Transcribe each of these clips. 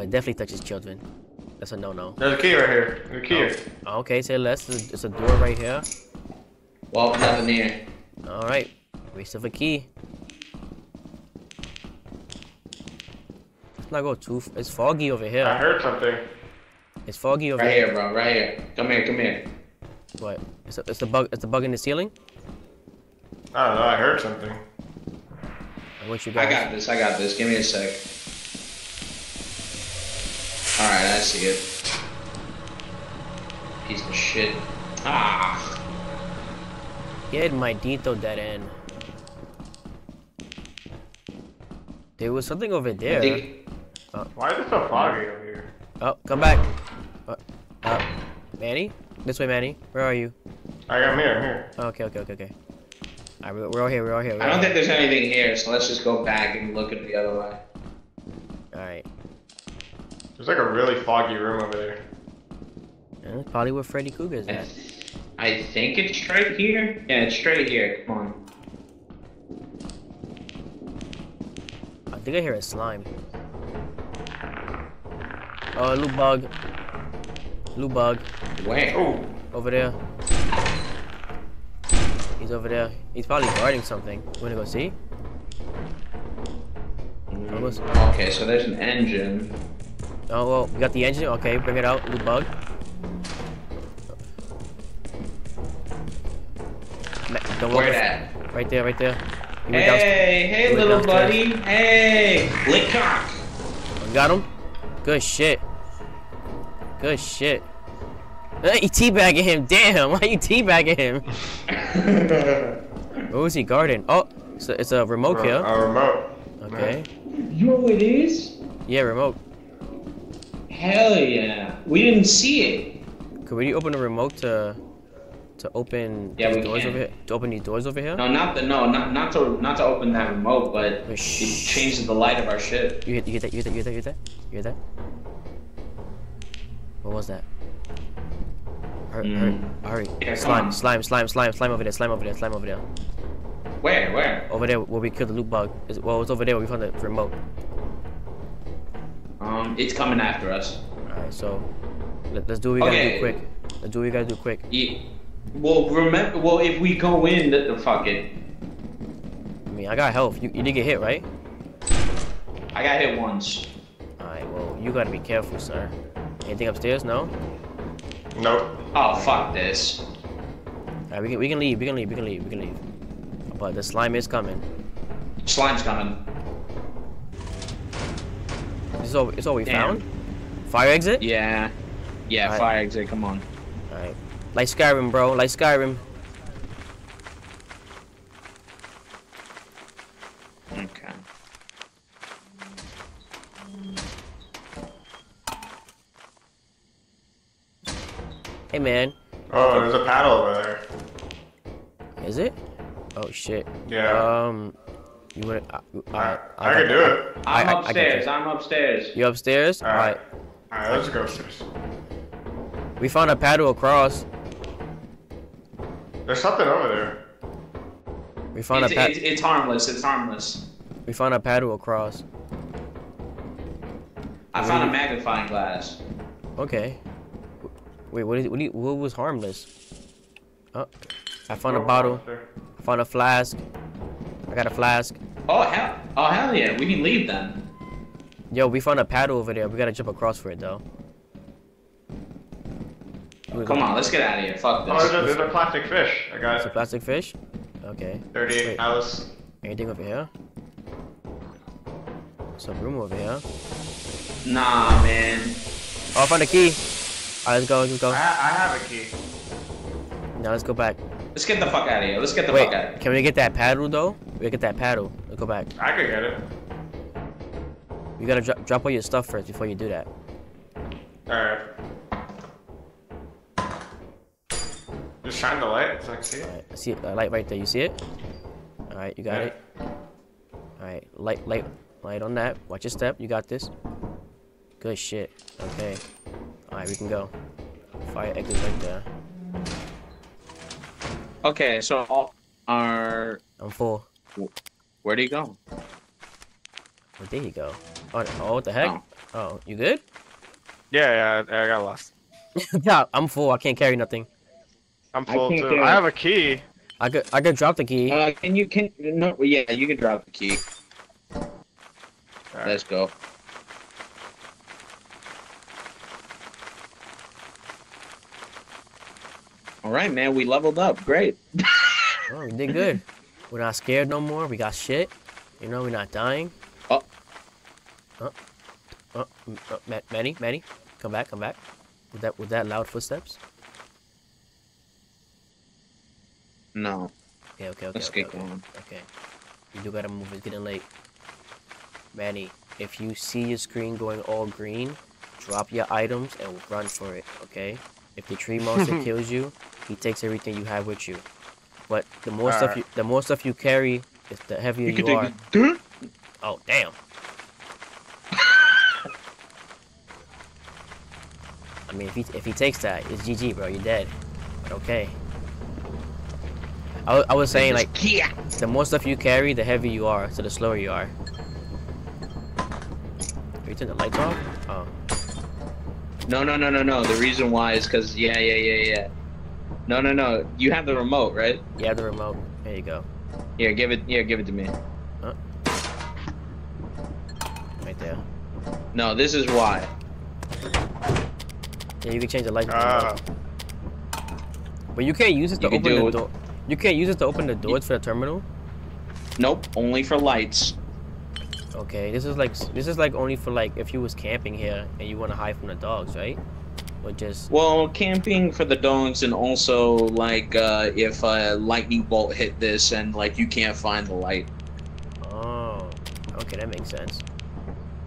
but definitely touches children. That's a no-no. There's a key right here. There's a key here. Oh, okay, say less. It's a, it's a door right here. Well, nothing here. All right, waste of a key. Let's not go too. F it's foggy over here. I heard something. It's foggy over Right here. here, bro. Right here. Come here. Come here. What? It's a, it's a bug. It's a bug in the ceiling. I don't know. I heard something. I want you I got this. I got this. Give me a sec. All right, I see it. Piece of shit. Ah. Get my Dito dead end. There was something over there. think. Why is it so foggy over here? Oh, come back. Uh, uh, Manny? This way, Manny. Where are you? I got here. I'm here. Oh, okay, okay, okay, okay. Alright, we're, we're all here, we're all here. We're I don't here. think there's anything here, so let's just go back and look at the other way. Alright. There's like a really foggy room over there. Yeah, that's probably where Freddy Krueger's I, at. I think it's straight here. Yeah, it's straight here. Come on. I think I hear a slime. Oh, loot bug. Loot bug. Where? Oh, Over there. He's over there. He's probably guarding something. You wanna go see? Hmm. Almost. Okay, so there's an engine. Oh, well, we got the engine. Okay, bring it out. Loot bug. Ma- Don't walk Where in- that? Right there, right there. He. Hey, hey, little downstairs. buddy. Hey, lick cock. Got him? Good shit. Good shit. Hey, you teabagging him. Damn, why you teabagging him? What was he guarding? Oh, it's a, it's a remote here. a remote. Okay. You know what it is? Yeah, remote. Hell yeah. We didn't see it. Could we open the remote to to open Yeah, these we doors can. over here? To open these doors over here? No, not the no, not not to not to open that remote, but Wait, it changes the light of our ship. You hear, you hear that? You hear that? You hear that? You hear that? You hear that? What was that? Hurry, hurry, Mm. hurry. Yeah, slime, slime, slime, slime, slime over there, slime over there, slime over there. Where? Where? Over there where we killed the loot bug. Is, well, it's over there where we found the remote. Um, it's coming after us. Alright, so let, us do what we gotta do quick. Let's do what we gotta do quick. Yeah. Well, remember. Well, if we go in, the, the fuck it. I mean, I got health. You, you did get hit, right? I got hit once. Alright, well, you gotta be careful, sir. Anything upstairs? No? Nope. Oh fuck this. Alright, we can, we can leave, we can leave, we can leave, we can leave. But the slime is coming. Slime's coming. This is all, it's all we Damn. found? Fire exit? Yeah. Yeah. Alright. Fire exit. Come on. Alright. Like Skyrim, bro. Like Skyrim. Okay. Hey, man. Oh, there's a paddle over there. Is it? Oh, shit. Yeah. Um, you wanna... Uh, I, alright. I can do it. I- I'm I- I upstairs. this. I'm upstairs. You upstairs? Alright. Alright. Alright, let's go upstairs. We found a paddle across. There's something over there. We found It's, a pad. it's, it's harmless. It's harmless. We found a paddle across. I found a magnifying glass. Okay. Wait, what is what, you, what was harmless? Oh, I found a Oh, bottle. I found a flask. I got a flask. Oh hell! Oh hell yeah! We can leave then. Yo, we found a paddle over there. We gotta jump across for it though. Come on, let's get out of here. Fuck Oh, there's this. a, there's a plastic fish. I got It's a plastic fish. Okay. 38 Wait. Alice. Anything over here? Some room over here. Nah, man. Oh, I found a key. Alright, let's go. Let's I, go. I have a key. Now let's go back. Let's get the fuck out of here. Let's get the Wait, fuck out. Of can we get that paddle though? We get that paddle. Let's go back. I could get it. You gotta dro drop all your stuff first before you do that. Alright. Just shine the light so I can see it. Alright, I see a light right there. You see it? Alright, you got Yeah. it. Alright, light, light, light on that. Watch your step. You got this. Good shit. Okay. Alright, we can go. Fire exit right there. Okay, so all our I'm full. Where do he go? Where did he go? Oh, oh what the heck? Oh. Oh, you good? Yeah, yeah, I got lost. yeah, I'm full. I can't carry nothing. I'm full can't too. get I have a key. I could I could drop the key. Uh, can you can no? Yeah, you can drop the key. Alright. Let's go. All right, man. We leveled up. Great. Oh, we did good. We're not scared no more. We got shit. You know, we're not dying. Oh. Oh. Oh. oh, Manny, Manny, come back, come back. With that, with that loud footsteps. No. Okay, okay, okay. Let's okay, get okay. going. Okay. You do gotta move. It's getting late. Manny, if you see your screen going all green, drop your items and run for it. Okay. If the tree monster kills you, he takes everything you have with you. But the more stuff Alright. you, the more stuff you carry, is the heavier you, You can are. it. Oh damn. I mean, if he if he takes that, it's GG, bro. You're dead. But okay. I, I was saying like yeah. the more stuff you carry, the heavier you are, so the slower you are. are. You turn the lights off? Oh. No, no, no, no, no. The reason why is because yeah, yeah, yeah, yeah. No, no, no. You have the remote, right? Yeah, the remote. There you go. Here, give it. Here, give it to me. Huh? Right there. No, this is why. Yeah, you can change the the Ah. But you can't use it to You open do the door. You can't use it to open the doors for the terminal. Nope. Only for lights. Okay, this is like this is like only for like if you was camping here and you want to hide from the dogs, right? Or just Well, camping for the dogs, and also like uh, if a lightning bolt hit this and like you can't find the light. oh, okay, that makes sense.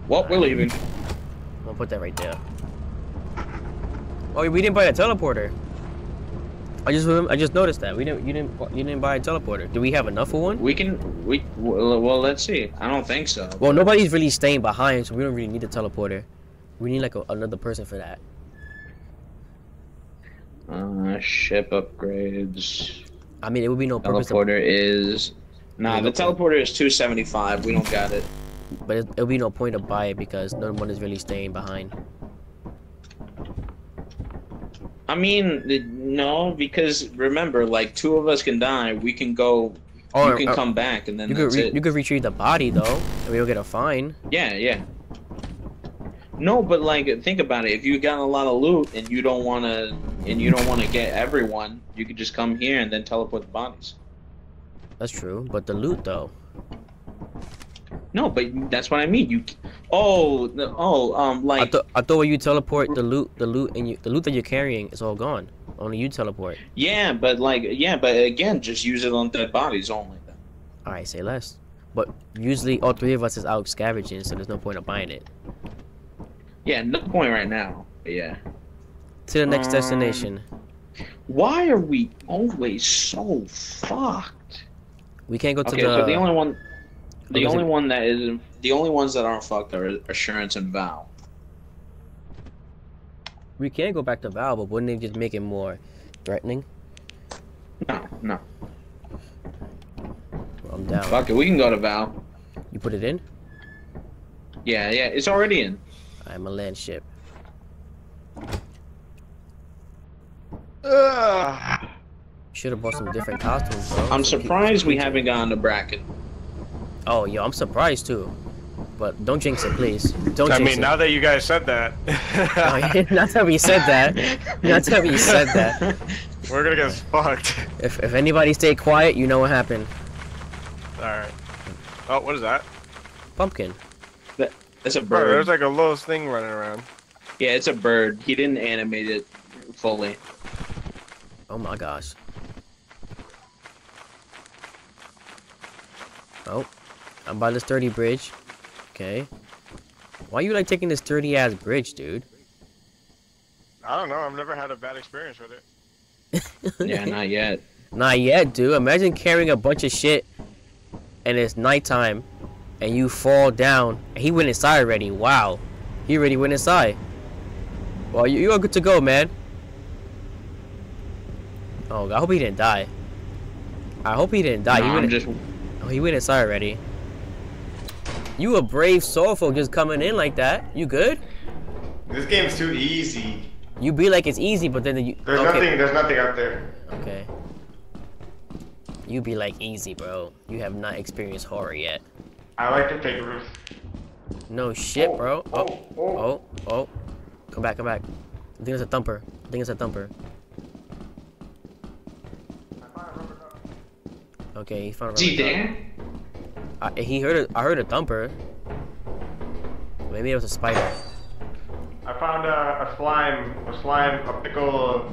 Well, we're leaving. i'll put that right there. Oh, we didn't buy a teleporter. I just I just noticed that we didn't you didn't you didn't buy a teleporter. Do we have enough for one? We can. We well, well, let's see. I don't think so. Well, nobody's really staying behind, so we don't really need a teleporter. We need like a, another person for that. Uh, ship upgrades. I mean, it would be no purpose, to, Teleporter is. Nah, the teleporter is two seventy five. We don't got it. but it, it'll be no point to buy it because no one is really staying behind. I mean, no, because remember, like two of us can die. We can go. Or you can uh, come back, and then you could it. you could retrieve the body though, and we don't get a fine. Yeah, yeah. No, but like think about it. If you got a lot of loot and you don't want to, and you don't want to get everyone, you could just come here and then teleport the bodies. That's true, but the loot though. No, but that's what I mean. You, oh, oh, um, like I thought I thought when you teleport the loot, the loot and you the loot that you're carrying is all gone. Only you teleport. yeah, but like yeah, but again, just use it on dead bodies only. Then. All right, say less. But usually all three of us is out scavenging, so there's no point of buying it. Yeah, no point right now. But yeah. To the next Um, destination. Why are we always so fucked? We can't go to Okay, the. so the only one, the was only it- one that is, the only ones that aren't fucked are Assurance and Vow. We can go back to Val, but wouldn't they just make it more threatening? No, no. Well, I'm down. Fuck it, we can go to Vow. You put it in? Yeah, yeah, it's already in. I'm a land ship. Ugh. Should have bought some different costumes, bro. I'm Some surprised we haven't gotten to bracket. Oh, yo, I'm surprised too. But don't jinx it, please. Don't I jinx mean, it. now that you guys said that, Oh, not that we said that. Not that we said that. we're gonna get fucked. If, if anybody stayed quiet, you know what happened. Alright. Oh, what is that? Pumpkin. It's a Bro, bird. there's like a little thing running around. Yeah, it's a bird. He didn't animate it fully. Oh my gosh. Oh, I'm by the sturdy bridge. Okay. Why are you like taking this sturdy ass bridge, dude? I don't know. I've never had a bad experience with it. Yeah, not yet. Not yet, dude. Imagine carrying a bunch of shit and it's nighttime and you fall down. And he went inside already. Wow. He already went inside. Well, you, you're good to go, man. Oh, God, I hope he didn't die. I hope he didn't die. No, he I'm went, just. oh, he went inside already. You a brave soul for just coming in like that. You good? This game's too easy. You be like it's easy, but then you. There's okay. nothing. There's nothing out there. Okay. You be like easy, bro. You have not experienced horror yet. I like to take risks. No shit, Oh, bro. Oh, oh, oh. oh, oh. Come back, come back. I think it's a thumper. I think it's a thumper. Okay, he found a Is he rubber duck. there? I, he heard a, I heard a thumper. Maybe it was a spider. I found a, a slime, a slime, a pickle.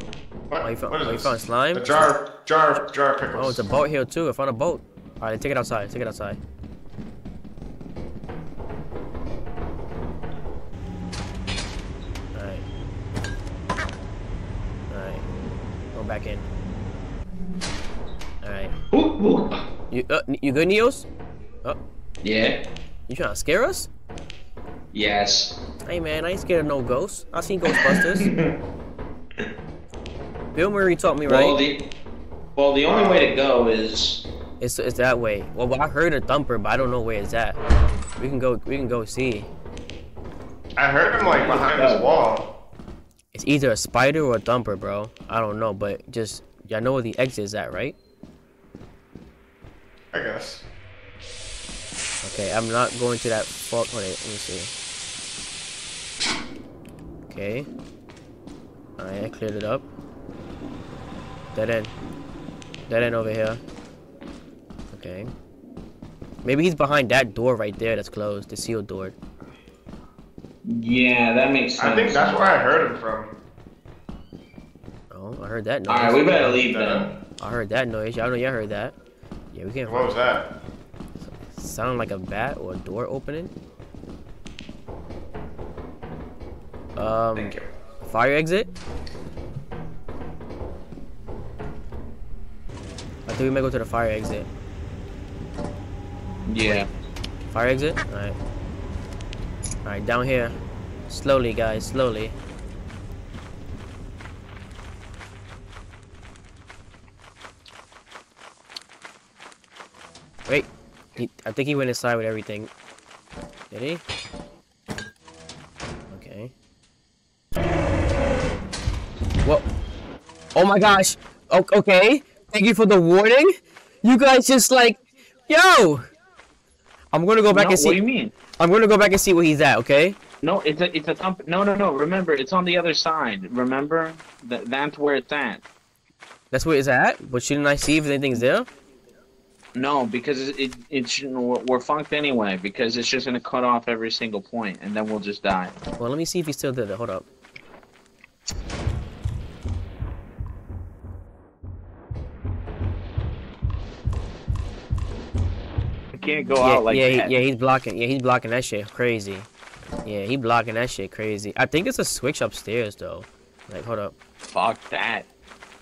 What, Oh, you found, what is oh, you this? found slime? A jar, jar, jar of pickles. Oh, it's a boat here too. I found a boat. Alright, take it outside. Take it outside. Back in. Alright. Ooh, ooh. You uh, you good, Neos? Oh, Yeah. you trying to scare us? Yes. Hey man, I ain't scared of no ghosts. I seen Ghostbusters. Bill Murray taught me Well, right. the well, the only way to go is It's it's that way. Well, I heard a thumper, but I don't know where it's at. We can go. We can go see. I heard him like behind this wall. It's either a spider or a thumper, bro. I don't know, but just y'all know where the exit is at, right? I guess. Okay, I'm not going to that fuck. Wait, let me see. Okay. Alright, I cleared it up. Dead end. Dead end over here. Okay. Maybe he's behind that door right there that's closed, the sealed door. Yeah, that makes sense. I think that's where I heard him from. Oh, I heard that noise. All right, we better leave then. I heard that noise. Y'all know y'all heard that. Yeah, we can't What was that? sound like a bat or a door opening. Um, Thank you. fire exit. I think we might go to the fire exit. Yeah. Fire exit. All right. All right, down here. Slowly, guys. Slowly. Wait. He, I think he went inside with everything. Did he? Okay. What? Oh my gosh. O- okay. Thank you for the warning. You guys just like, yo. I'm gonna go back no, and see. What do you mean? I'm gonna go back and see where he's at. Okay. No, it's a it's a thump. No, no, no. Remember, it's on the other side. Remember, that that's where it's at. That's where it's at. But shouldn't I see if anything's there? No, because it it, it we're funked anyway. Because it's just gonna cut off every single point, and then we'll just die. Well, let me see if he's still there. Hold up. Can't go yeah, out like yeah, that. yeah. He's blocking. Yeah, he's blocking that shit. Crazy. Yeah, he blocking that shit. Crazy. I think it's a switch upstairs though. Like, hold up. Fuck that.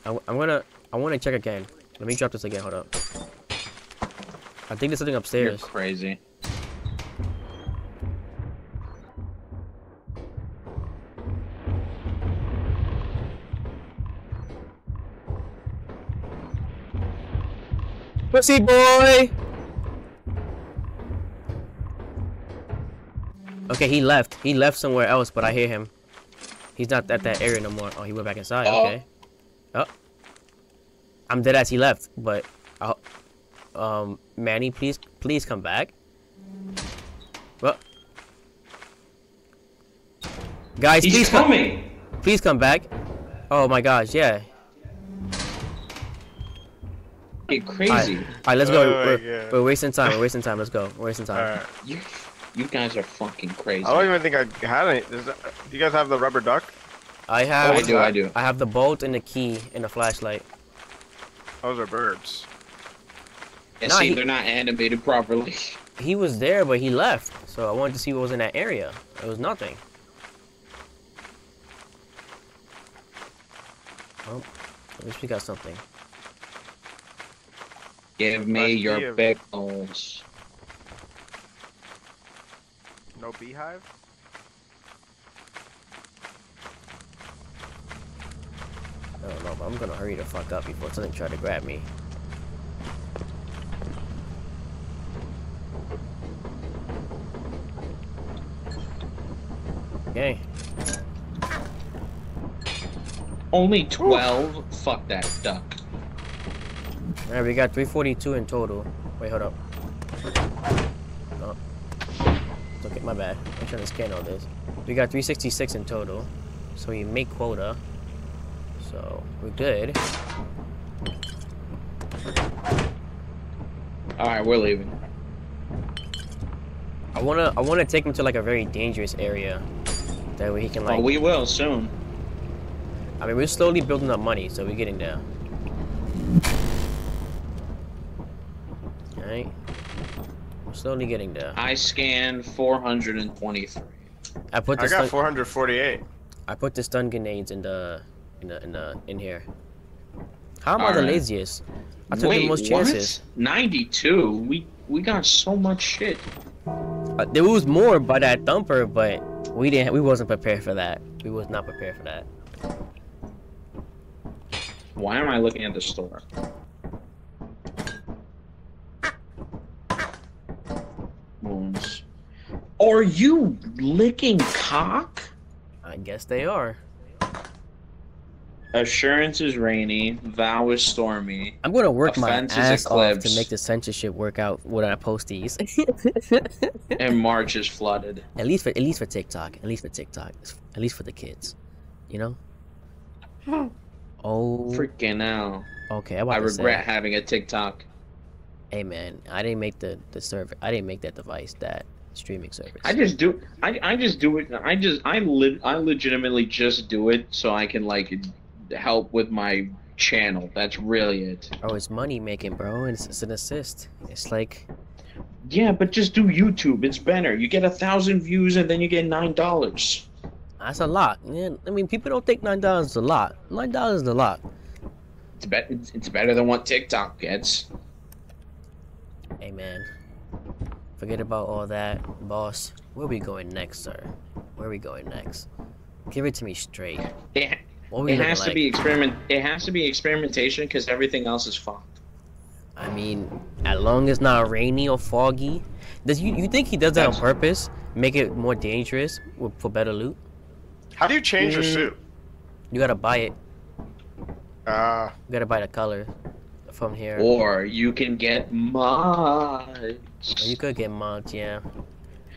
I, am gonna. I want to check again. Let me drop this again. Hold up. I think there's something upstairs. You're upstairs. crazy. Pussy boy. Okay, he left. He left somewhere else, but I hear him. He's not at that area no more. Oh, he went back inside. Oh. Okay. Oh. I'm dead as he left, but i um Manny, please please come back. Well. Guys, He's please come please come back. Oh my gosh, yeah. Get crazy. alright, let's go. Oh my we're, God. we're wasting time. We're wasting time. Let's go. We're wasting time. Alright. You, you guys are fucking crazy. I don't even think I had any. Does that, you guys have the rubber duck? I have oh, I do. I do. I have the bolt and the key and the flashlight. Those are birds. And Nah, see, he- they're not animated properly. He was there, but he left. So I wanted to see what was in that area. It was nothing. Well, at least we got something. Give me Must your be a- pickles. No beehive? I don't know, but I'm gonna hurry the fuck up before something try to grab me. Okay. Only 12? Fuck that duck. Alright, we got 342 in total. Wait, hold up. My bad. I'm trying to scan all this. We got 366 in total. So we make quota. So we're good. Alright, we're leaving. I wanna I wanna take him to like a very dangerous area. That way he can oh, like oh, we will soon. I mean we're slowly building up money, so we're getting there. Alright. We're slowly getting there. I scanned 423. I put the I got stun, 448. I put the stun grenades in the in the in the in here. How am I the Alright. laziest? I took Wait, the most chances. what? 92? We we got so much shit. Uh, there was more by that thumper, but we didn't. We wasn't prepared for that. We was not prepared for that. Why am I looking at the store? Wounds. Are you licking cock? I guess they are. Assurance is rainy. Vow is stormy. I'm gonna work my Offense is ass off to make the censorship work out when I post these. And March is flooded. at least for at least for TikTok. At least for TikTok. At least for the kids. You know. Oh. Freaking out. Okay. I regret Say, having a TikTok. Hey man, I didn't make the the server. I didn't make that device. That streaming service. I just do I, I just do it I just I lit I legitimately just do it so I can like help with my channel. That's really it. Oh, it's money making, bro, and it's, it's an assist. It's like Yeah, but just do YouTube. It's better. You get a thousand views and then you get nine dollars. that's a lot. Yeah, I mean, people don't think nine dollars is a lot. Nine dollars is a lot. It's bet it's, it's better than what TikTok gets. Hey man, forget about all that, boss. Where we going next, sir? Where we going next? Give it to me straight. It, What we it looking has to be experiment. It has to be experimentation because everything else is fucked. I mean, as long as not rainy or foggy. Does you you think he does that on purpose? Make it more dangerous with- for better loot? How do you change your Mm. suit? You gotta buy it. Uh, You gotta buy the color from here. Or you can get mods. Or you could get mods, yeah.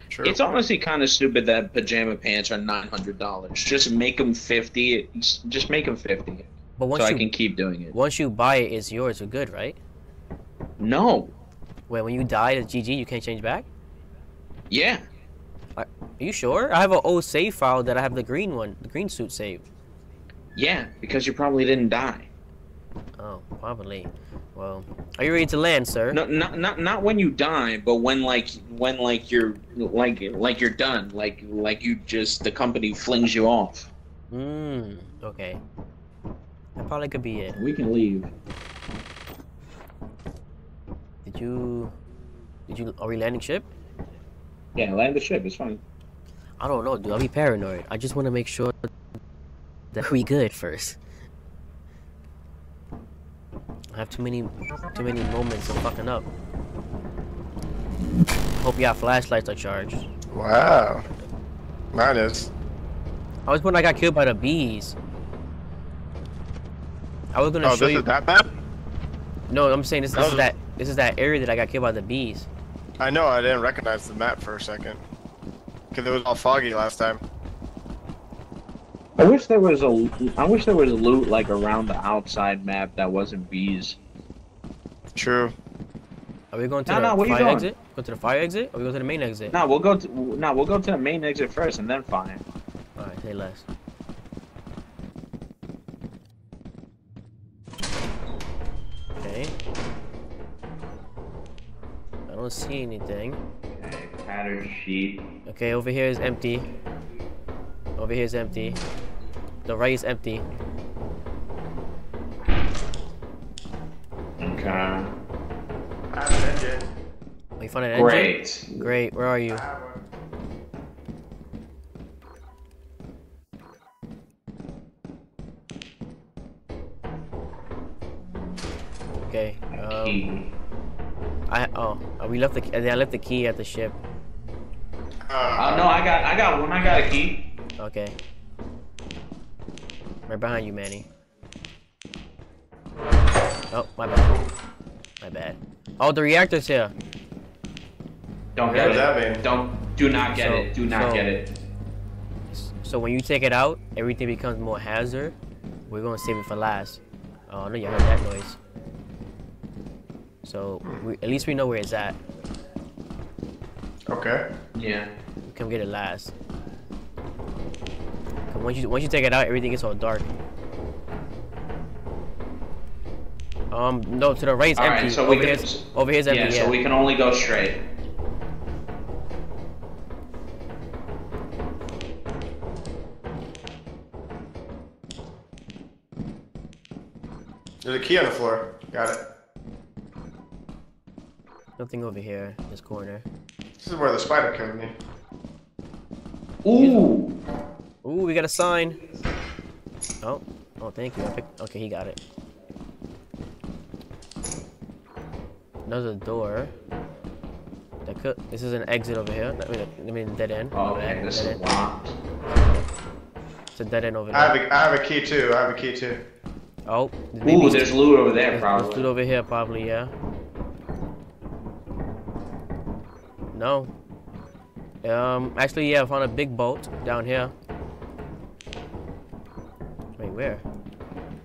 true. It's honestly kind of stupid that pajama pants are nine hundred dollars. Just make them fifty. Just make them fifty, But once so I you can keep doing it. once you buy it, it's yours for good, right? No. Wait, when you die, it's GG. You can't change back. Yeah. Are you sure? I have an old save file that I have the green one, the green suit saved. Yeah, because you probably didn't die. Oh, probably. Well, are you ready to land, sir? No, not not not when you die, but when like when like you're like like you're done, like like you just the company flings you off. Mmm. Okay. That probably could be it. We can leave. Did you? Did you? Are we landing ship? Yeah, land the ship. It's fine. I don't know, dude. I'll be paranoid. I just want to make sure that we good first. I have too many, too many moments of fucking up. Hope y'all flashlights are charged. wow. Mine is. I was when I got killed by the bees. I was gonna Oh, show this you. is that map? No, I'm saying this, this is Oh. that. This is that area that I got killed by the bees. I know, I didn't recognize the map for a second. Because it was all foggy last time. I wish there was a I wish there was loot like around the outside map that wasn't bees. True. Are we going to No, the no, where fire exit? Go to the fire exit, or we go to the main exit? No, we'll go to no, we'll go to the main exit first and then fire. All right, say less. Okay. I don't see anything. Okay, pattern sheet. Okay, over here is empty. Over here is empty. The right is empty. Okay. I have an engine. Oh, you found an engine? Great. Great. Where are you? I have one. Okay. Um, Key. I oh, uh, we left the I left the key at the ship. Oh no, I got I got one. I got a key. Okay. Right behind you, Manny. Oh, my bad. My bad. Oh, the reactor's here. Don't get does it. that mean? Don't. Do not get So- it. Do not so- get it. So when you take it out, everything becomes more hazard. We're gonna save it for last. Oh no, you heard that noise. So we, at least we know where it's at. Okay. Yeah. We come get it last. 'Cause once you once you take it out, everything gets all dark. Um, no, to the right is All empty. right. So we over, can. here's, over here's empty. Yeah. Yeah. So we can only go straight. There's a key on the floor. Got it. Nothing over here. This corner. This is where the spider killed me. Ooh. Ooh, we got a sign. Oh, oh, thank you. I picked, okay, he got it. Another door. That could. This is an exit over here. I mean, I mean dead end. Oh, Over okay. This dead is end. locked. It's a dead end over I have a, I have a key too. I have a key too. Oh, Ooh, there's loot over there, there's, there's probably. food over here, probably. Yeah. No. Um, actually, yeah, I found a big boat down here. Where?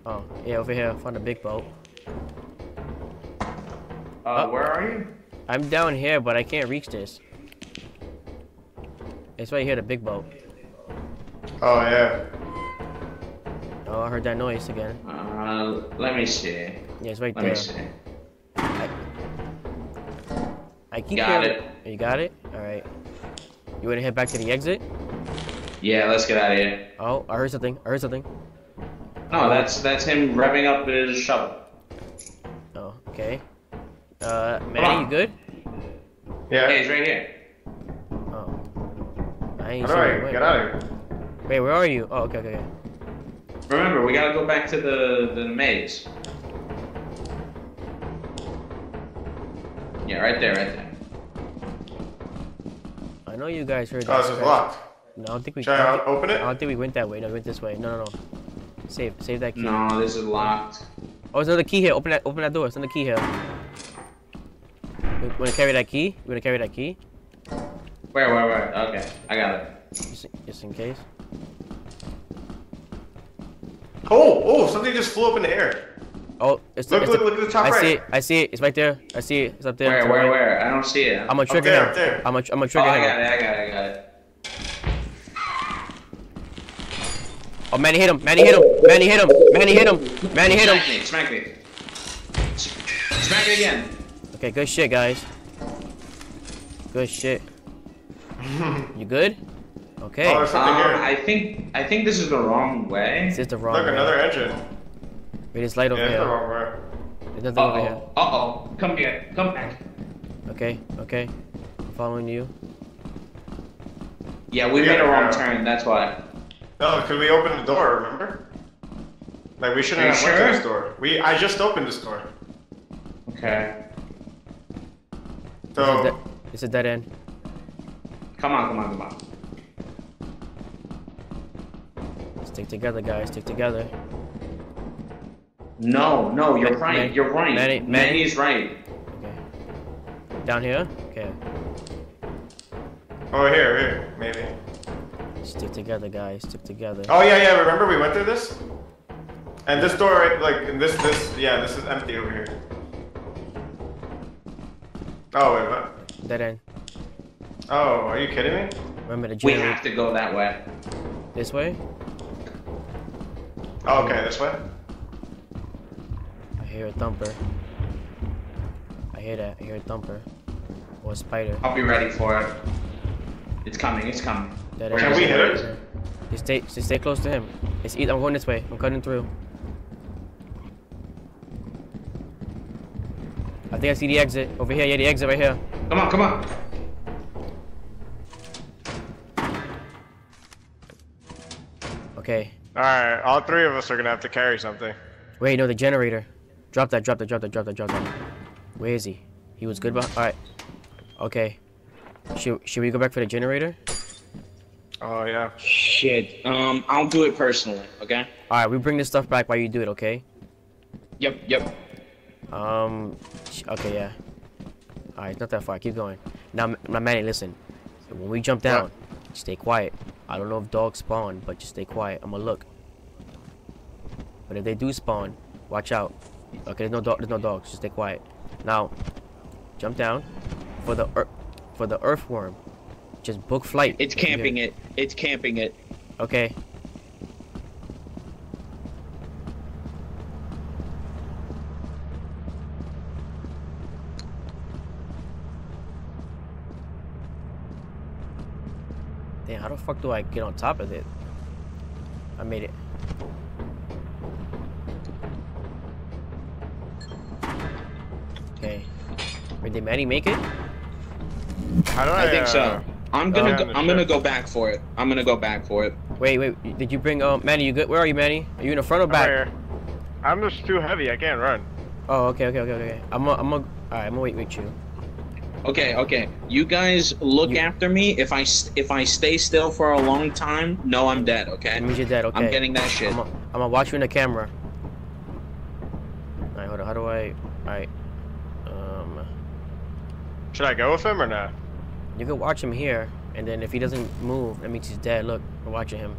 Oh, yeah, over here. I found a big boat. Uh, where are you? I'm down here, but I can't reach this. It's right here, the big boat. Oh yeah. Oh, I heard that noise again. Uh, let me see. Yeah, it's right Let there. me see. I keep Got hearing- it. You got it? Alright. You wanna head back to the exit? Yeah, let's get out of here. Oh, I heard something. I heard something. No, that's that's him revving up his shovel. Oh, okay. Uh, on. Manny, you good? Yeah. Hey, he's right here. Oh. I ain't How do seen I you. Wait, get out of here? Wait, where are you? Oh, okay, okay, okay. Remember, we gotta go back to the the maze. Yeah, right there, right there. I know you guys heard Oh, that. this is locked. No, I don't think we. Should I I think- open it? I don't think we went that way. No, we went this way. No, no, no. Save, save that key. No, this is locked. Oh, there's another key here. Open that. Open that door. There's another key here. You wanna carry that key? You wanna carry that key? Where, where, where? Okay, I got it. Just, in- just in case. Oh, oh, something just flew up in the air. Oh, it's Look, it's look, look at the top I right. see it. I see it. It's right there. I see it. It's up there. Where, to where, right. where? I don't see it. I'm gonna trigger there, him. up there. I'm gonna. I'm gonna oh, trigger I got it, I got it, I got it. Oh, Manny hit him. Manny hit him. Manny hit him. Manny hit him. Manny hit him. Smack me, smack me. Smack it again. Okay, good shit, guys. Good shit. You good? Okay. Oh, Um. I think I think this is the wrong way. Is the wrong Look, way? another engine. Wait, there's light over Yeah, it's the here. wrong way. There's nothing Uh over here. oh. Uh oh. Come here. Come back. Okay, okay. I'm following you. Yeah, we We made a wrong turn. That's why. No, because we opened the door, remember? Like, we shouldn't Are you have went to this door. We, I just opened this door. Okay. This is, So, de- this is dead end. Come on, come on, come on. Stick together, guys. Stick together. No, no, you're Man- right. Man- You're right. Manny- Manny- Manny's right. Okay. Down here? Okay. oh, here, here, maybe. Stick together, guys. Stick together. Oh, yeah, yeah, remember we went through this? And this door, right, like, and this, this, yeah, this is empty over here. Oh, wait, what? Dead end. Oh, are you kidding me? Remember the We have to go that way. this way? Oh, okay, this way? I hear a thumper. I hear that. I hear a thumper. Or a spider. I'll be ready for it. It's coming. It's coming. Dead Can we hit it? Just stay, just stay close to him. It's either, I'm going this way. I'm cutting through. I think I see the exit over here. Yeah, the exit right here. Come on, come on. Okay. Alright, all three of us are gonna have to carry something. Wait, no, the generator. Drop that. Drop that. Drop that. Drop that. Drop that. Where is he? He was good. All right. Okay. Should should we go back for the generator? Oh yeah. Shit. Um, I'll do it personally. Okay. All right, we bring this stuff back while you do it, okay? Yep. Yep. Um, okay, yeah. All right, not that far. Keep going. Now, my now, Manny, listen. When we jump down, stay quiet. I don't know if dogs spawn, but just stay quiet. I'm gonna look. But if they do spawn, watch out. Okay, there's no dog. There's no dogs. Just stay quiet. Now, jump down for the ear- for the earthworm. Just book flight. It's camping it. It's camping it. Okay. Damn, how the fuck do I get on top of it? I made it. Okay. Wait, did Manny make it? How do I? I think so. Uh, I'm gonna. yeah, go, I'm gonna go back for it. I'm gonna go back for it. Wait, wait, did you bring, uh, Manny, you good? Where are you, Manny? Are you in the front or back? right. I'm just too heavy. I can't run. Oh, okay, okay, okay, okay. I'm gonna, I'm gonna, alright, I'm gonna wait with you. Okay. Okay. You guys look You- after me. If I if I stay still for a long time, no, I'm dead. Okay. That means you're dead, okay. I'm getting that shit. I'm gonna, I'm gonna watch you in the camera. Alright, hold on, how do I, alright. Um, Should I go with him or not? You can watch him here, and then if he doesn't move, that means he's dead. Look, we're watching him.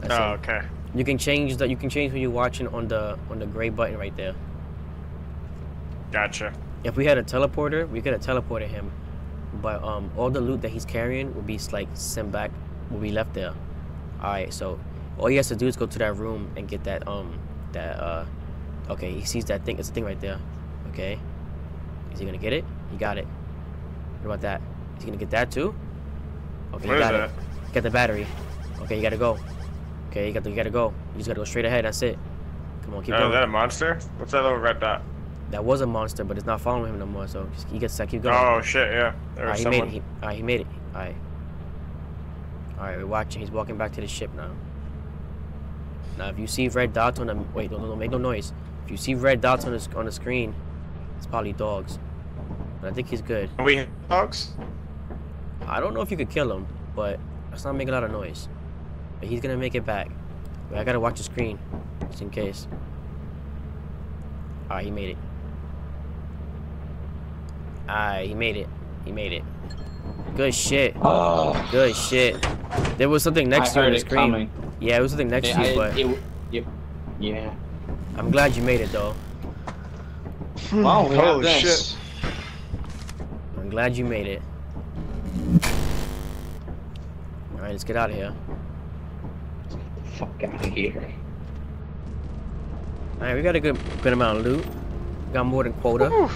That's Oh, it. okay. You can change that. you can change who you're watching on the, on the gray button right there. Gotcha. If we had a teleporter, we could have teleported him, but um, all the loot that he's carrying will be like sent back, will be left there. All right, so all he has to do is go to that room and get that um that uh, okay, he sees that thing. It's a thing right there. Okay, is he gonna get it? He got it. What about that? Is he gonna get that too? Okay, What you is got it. Get the battery. Okay, you gotta go. Okay, you got to, you gotta go. You just gotta go straight ahead. That's it. Come on, keep Oh, going. is that a monster? What's that little red dot? That was a monster, but it's not following him no more. So just, he gets to keep going. Oh shit, yeah. There Alright, was he made it. He, alright, he made it. Alright. Alright, we're watching. He's walking back to the ship now. Now, if you see red dots on the wait, no, no, make no noise. If you see red dots on the on the screen, it's probably dogs. But I think he's good. Are we dogs? I don't know if you could kill him, but let's not make a lot of noise. But he's gonna make it back. But I gotta watch the screen, just in case. Alright, he made it. Alright, he made it. He made it. Good shit. Oh, Good shit. There was something next I to you on heard the it screen. coming. Yeah, it was something next Yeah, to you, I- but it- it- yeah. I'm glad you made it though. Well, we have Holy this. shit. I'm glad you made it. Alright, let's get out of here. Fuck out of here. Alright, we got a good good amount of loot. Got more than quota.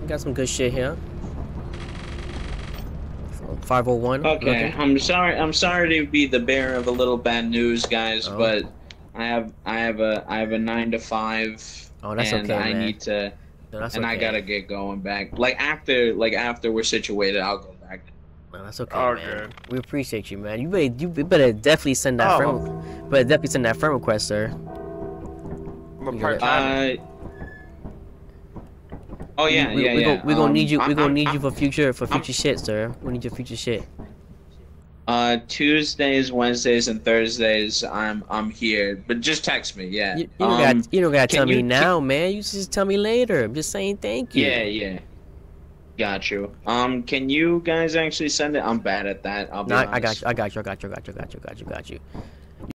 We got some good shit here. 501. Okay, looking. I'm sorry. I'm sorry to be the bearer of a little bad news, guys, Oh. but I have I have a I have a nine to five, Oh, that's and okay, I man. need to, No, that's and okay. I gotta get going back. Like after like after we're situated, I'll go back. No, that's okay, Oh, man. We appreciate you, man. You better, you better definitely send that Oh. friend. Better definitely send that friend request, sir. I'm a part got time. Uh. Oh yeah, we, yeah, we, yeah. Gon- we gonna Um, need you. We I'm- gonna I'm- need you I'm- for future for I'm- future shit, sir. We need your future shit. Uh, Tuesdays, Wednesdays, and Thursdays, I'm I'm here. But just text me, yeah. You, you don't Um, got you don't gotta can tell me you- now, man. You just tell me later. I'm just saying thank you. Yeah, yeah. Got you. Um, can you guys actually send it? I'm bad at that. I'll be No, I, honest. I got you. I got you. I got you. I got you. I got you. I got you. Got you.